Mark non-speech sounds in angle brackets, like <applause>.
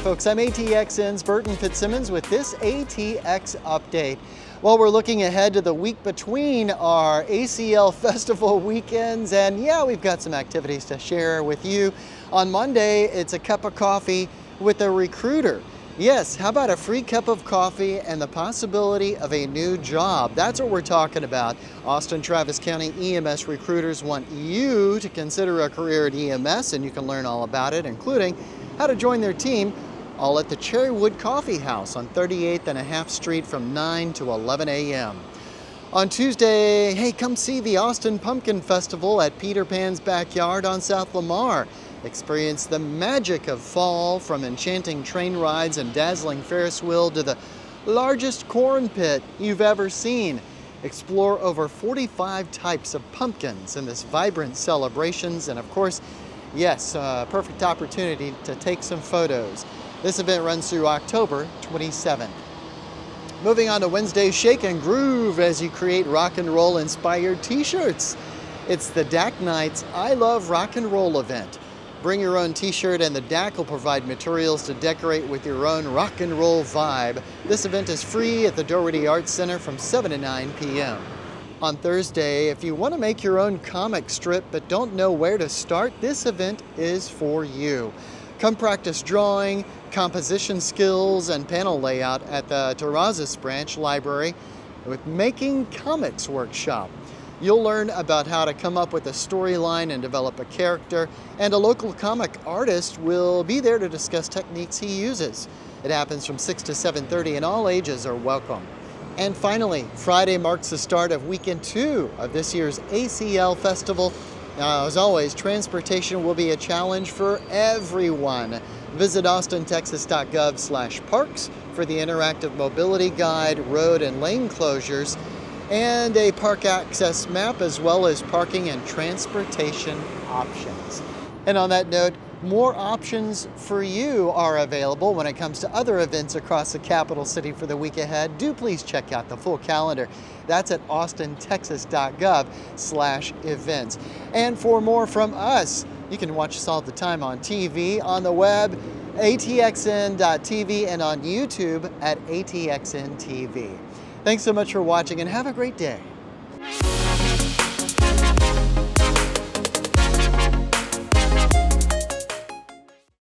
folks, I'm ATXN's Burton Fitzsimmons with this ATX update. Well, we're looking ahead to the week between our ACL <laughs> Festival weekends, and yeah, we've got some activities to share with you. On Monday, it's a cup of coffee with a recruiter. Yes, how about a free cup of coffee and the possibility of a new job? That's what we're talking about. Austin Travis County EMS recruiters want you to consider a career at EMS, and you can learn all about it, including how to join their team all at the Cherrywood Coffee House on 38th and a half Street from 9 to 11 a.m. On Tuesday, hey, come see the Austin Pumpkin Festival at Peter Pan's backyard on South Lamar. Experience the magic of fall from enchanting train rides and dazzling Ferris wheel to the largest corn pit you've ever seen. Explore over 45 types of pumpkins in this vibrant celebrations and of course, yes, a perfect opportunity to take some photos. This event runs through October 27th. Moving on to Wednesday's Shake and Groove as you create rock and roll inspired t-shirts. It's the DAC Nights I Love Rock and Roll event. Bring your own t-shirt and the DAC will provide materials to decorate with your own rock and roll vibe. This event is free at the Dougherty Arts Center from 7 to 9 p.m. On Thursday, if you want to make your own comic strip but don't know where to start, this event is for you. Come practice drawing, composition skills, and panel layout at the Terrazas Branch Library with Making Comics Workshop. You'll learn about how to come up with a storyline and develop a character, and a local comic artist will be there to discuss techniques he uses. It happens from 6 to 7.30 and all ages are welcome. And finally, Friday marks the start of weekend two of this year's ACL Festival now, as always, transportation will be a challenge for everyone. Visit austintexas.gov slash parks for the interactive mobility guide, road and lane closures, and a park access map as well as parking and transportation options. And on that note, more options for you are available when it comes to other events across the capital city for the week ahead. Do please check out the full calendar. That's at austintexas.gov slash events. And for more from us, you can watch us all the time on TV, on the web, atxn.tv, and on YouTube at atxntv. Thanks so much for watching and have a great day.